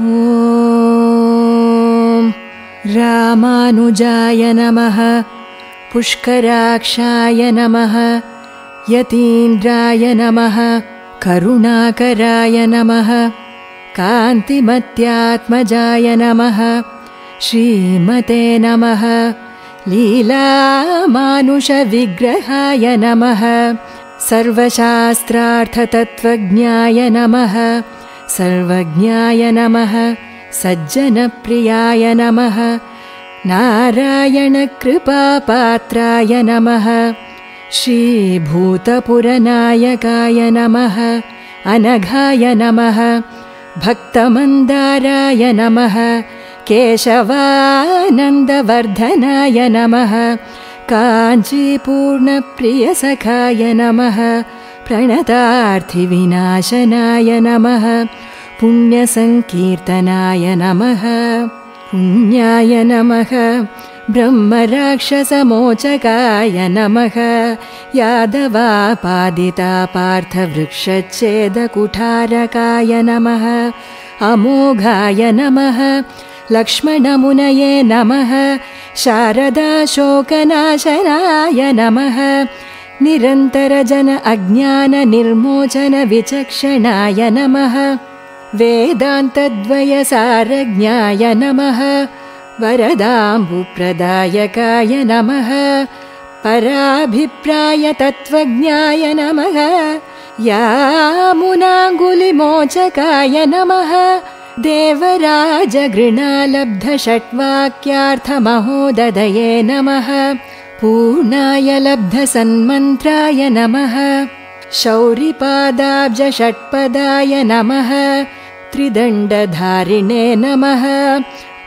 ॐ रामानुजाय नमः पुष्कराक्षाय नमः यतीन्द्राय नमः करुणाकराय नमः कान्तिमत्यात्मजाय नमः श्रीमते नमः लीलामानुषविग्रहाय नमः सर्वशास्त्रार्थतत्त्वज्ञाय नमः सर्वज्ञाय नमः सज्जनप्रियाय नमः नारायणकृपापात्राय नमः श्रीभूतपुरनायकाय नमः अनघाय नमः भक्तमन्दाराय नमः केशवानन्दवर्धनाय नमः काञ्चीपूर्णप्रियसखाय नमः प्रणतार्थिविनाशनाय नमः। पुण्यसङ्कीर्तनाय नमः। पुण्याय नमः। ब्रह्मराक्षसमोचकाय नमः। यादवापादिता पार्थवृक्षच्छेदकुठारकाय नमः। अमोघाय नमः। लक्ष्मणमुनये नमः। शारदाशोकनाशनाय नमः निरन्तरजन अज्ञाननिर्मोचनविचक्षणाय नमः। वेदान्तद्वयसारज्ञाय नमः। वरदाम्बुप्रदायकाय नमः। पराभिप्रायतत्त्वज्ञाय नमः। यामुनाङ्गुलिमोचकाय नमः। देवराजगृणालब्धषट्वाक्यार्थमहोदये नमः पूर्णाय लब्धसन्मन्त्राय नमः। शौरिपादाब्जषट्पदाय नमः। त्रिदण्डधारिणे नमः।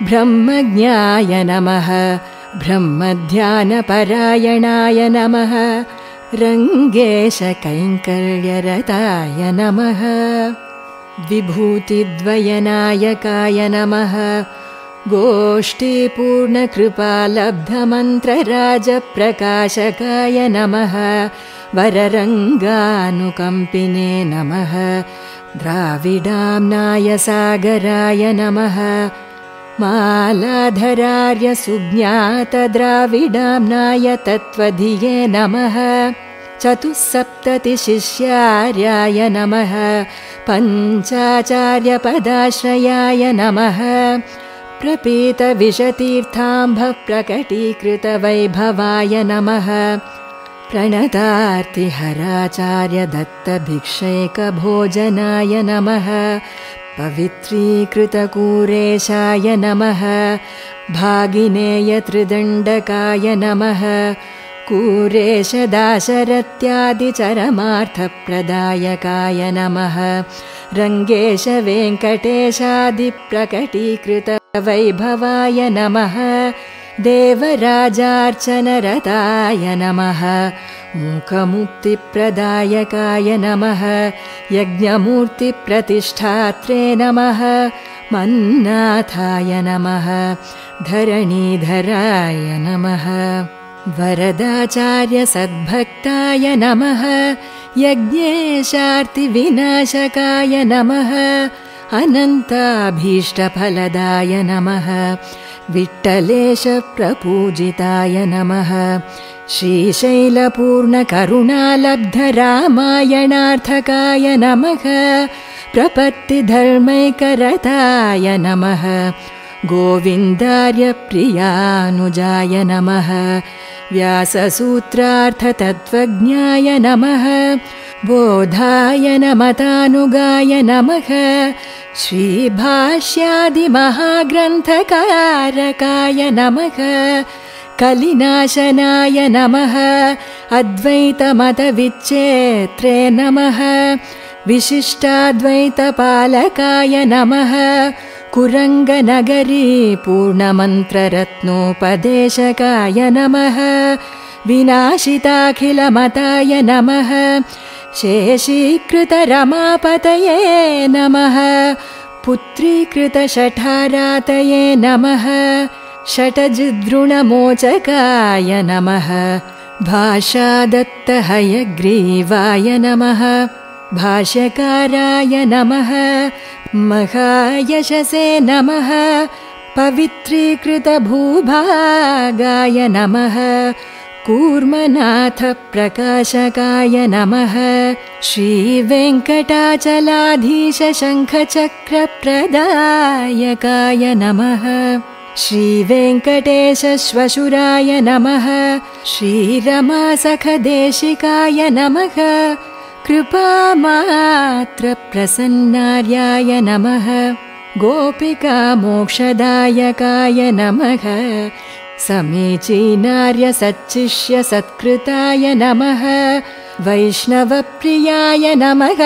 ब्रह्मज्ञाय नमः। ब्रह्मध्यानपरायणाय नमः। रङ्गेशकैङ्कर्यरताय नमः। विभूतिद्वयनायकाय नमः गोष्ठीपूर्णकृपालब्धमन्त्रराजप्रकाशकाय नमः। वररङ्गानुकम्पिने नमः। द्राविडाम्नाय सागराय नमः। मालाधरार्य सुज्ञातद्राविडाम्नाय तत्त्वधिये नमः। चतुःसप्ततिशिष्यार्याय नमः। पञ्चाचार्यपदाश्रयाय नमः प्रपीतविशतीर्थाम्भप्रकटीकृतवैभवाय नमः। प्रणतार्तिहराचार्यदत्तभिक्षैकभोजनाय नमः। पवित्रीकृतकूरेशाय नमः। भागिनेयत्रिदण्डकाय नमः। कूरेशदाशरत्यादिचरमार्थप्रदायकाय नमः रङ्गेशवेङ्कटेशादिप्रकटीकृतवैभवाय नमः। देवराजार्चनरताय नमः। मूकमुक्तिप्रदायकाय नमः। यज्ञमूर्तिप्रतिष्ठात्रे नमः। मन्नाथाय नमः। धरणीधराय नमः। वरदाचार्यसद्भक्ताय नमः। यज्ञेशार्तिविनाशकाय नमः अनन्ताभीष्टफलदाय नमः। विट्टलेशप्रपूजिताय नमः। श्रीशैलपूर्णकरुणालब्धरामायणार्थकाय नमः। प्रपत्तिधर्मैकरताय नमः। गोविन्दार्यप्रियानुजाय नमः। व्याससूत्रार्थतत्त्वज्ञाय नमः बोधाय नमतानुगाय नमः श्रीभाष्यादिमहाग्रन्थकारकाय नमः कलिनाशनाय नमः अद्वैतमतविच्चेत्रे नमः विशिष्टाद्वैतपालकाय नमः कुरङ्गनगरी पूर्णमन्त्ररत्नोपदेशकाय नमः विनाशिताखिलमताय नमः शेषीकृतरमापतये नमः। पुत्रीकृतशठारातये नमः। षटजिद्रुणमोचकाय नमः। भाषादत्तहयग्रीवाय नमः। भाष्यकाराय नमः। महायशसे नमः। पवित्रीकृतभूभागाय नमः कूर्मनाथप्रकाशकाय नमः। श्रीवेङ्कटाचलाधीशशङ्खचक्रप्रदायकाय नमः। श्रीवेङ्कटेशश्वशुराय नमः। श्रीरमासखदेशिकाय नमः। कृपामात्रप्रसन्नार्याय नमः। गोपिकामोक्षदायकाय नमः समीचीनार्यसच्चिष्य सत्कृताय नमः। वैष्णवप्रियाय नमः।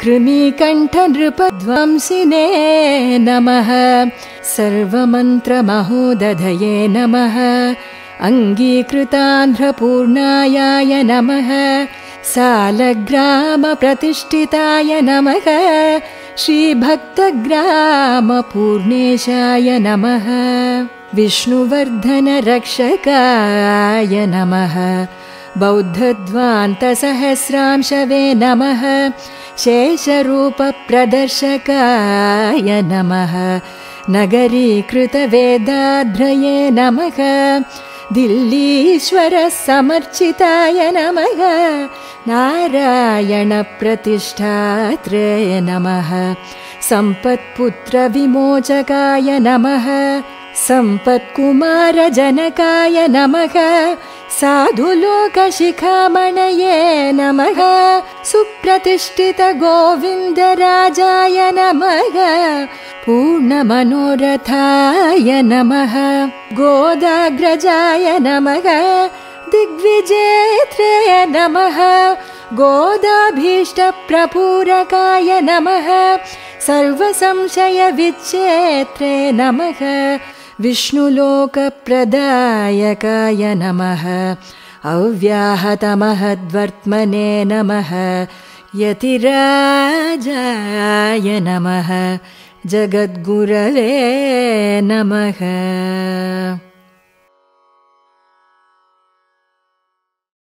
कृमीकण्ठनृपध्वंसिने नमः। सर्वमन्त्रमहोदधये नमः। अङ्गीकृतान्ध्रपूर्णायाय नमः। सालग्रामप्रतिष्ठिताय नमः। श्रीभक्तग्रामपूर्णेशाय नमः विष्णुवर्धनरक्षकाय नमः। बौद्धध्वान्तसहस्रांशवे नमः। शेषरूपप्रदर्शकाय नमः। नगरीकृतवेदाध्रये नमः। दिल्लीश्वरसमर्चिताय नमः। नारायणप्रतिष्ठात्रे नमः। सम्पत्पुत्रविमोचकाय नमः सम्पत्कुमारजनकाय नमः। साधुलोकशिखामणये नमः। सुप्रतिष्ठितगोविन्दराजाय नमः। पूर्णमनोरथाय नमः। गोदाग्रजाय नमः। दिग्विजेत्रे नमः। गोदाभीष्टप्रपूरकाय नमः। सर्वसंशयविच्छेत्रे नमः विष्णुलोकप्रदायकाय नमः। अव्याहतमहद्वर्त्मने नमः। यतिराजाय नमः। जगद्गुरवे नमः